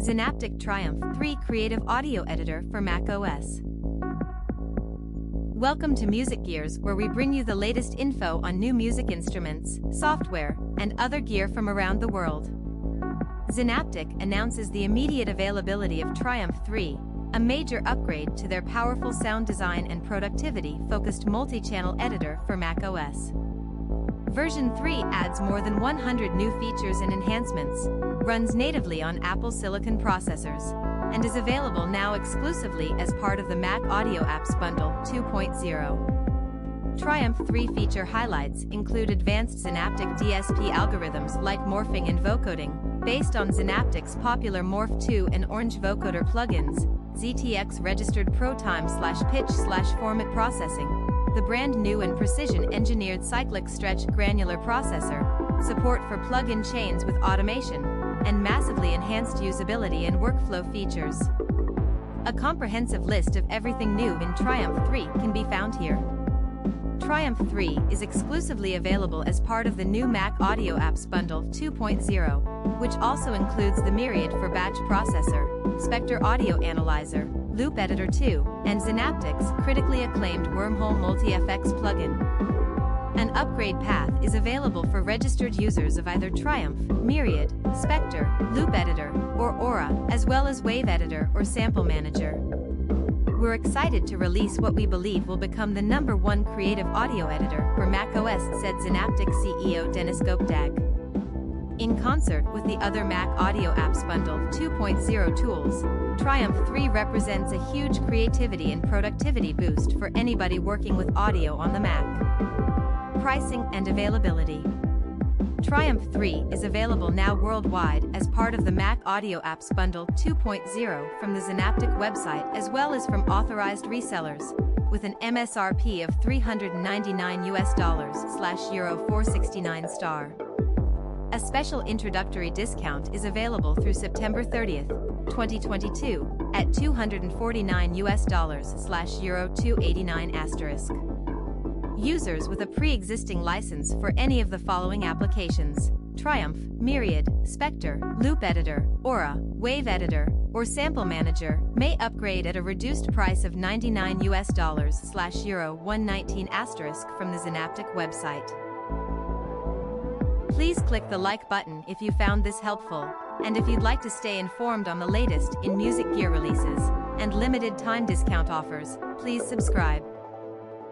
Zynaptiq Triumph 3 Creative Audio Editor for Mac OS. Welcome to Music Gears, where we bring you the latest info on new music instruments, software, and other gear from around the world. Zynaptiq announces the immediate availability of Triumph 3, a major upgrade to their powerful sound design and productivity-focused multi-channel editor for Mac OS. Version 3 adds more than 100 new features and enhancements, runs natively on Apple Silicon processors, and is available now exclusively as part of the Mac Audio Apps Bundle 2.0. Triumph 3 feature highlights include advanced Zynaptiq DSP algorithms like morphing and vocoding, based on Zynaptiq's popular Morph 2 and Orange vocoder plugins, ZTX registered ProTime slash pitch slash formant processing, the brand new and precision engineered cyclic stretch granular processor, support for plug-in chains with automation, and massively enhanced usability and workflow features. A comprehensive list of everything new in Triumph 3 can be found here. Triumph 3 is exclusively available as part of the new Mac Audio Apps Bundle 2.0, which also includes the Myriad 4 Batch Processor, Spectre Audio Analyzer, Loop Editor 2, and Zynaptiq's critically acclaimed Wormhole Multi-FX plugin. An upgrade path is available for registered users of either Triumph, Myriad, Loop Editor, or Aura, as well as Wave Editor or Sample Manager. We're excited to release what we believe will become the number one creative audio editor for macOS, said Zynaptiq CEO Denis Goekdag. In concert with the other Mac Audio Apps Bundle 2.0 tools, Triumph 3 represents a huge creativity and productivity boost for anybody working with audio on the Mac. Pricing and availability. Triumph 3 is available now worldwide as part of the Mac Audio Apps Bundle 2.0 from the Zynaptiq website as well as from authorized resellers, with an MSRP of 399 US dollars slash Euro 469 star. A special introductory discount is available through September 30th, 2022, at 249 US dollars slash Euro 289 asterisk. Users with a pre-existing license for any of the following applications Triumph, Myriad, Spectre, Loop Editor, Aura, Wave Editor, or Sample Manager may upgrade at a reduced price of 99 US dollars slash Euro 119 asterisk from the Zynaptiq website. Please click the like button if you found this helpful, and if you'd like to stay informed on the latest in music gear releases and limited time discount offers, please subscribe.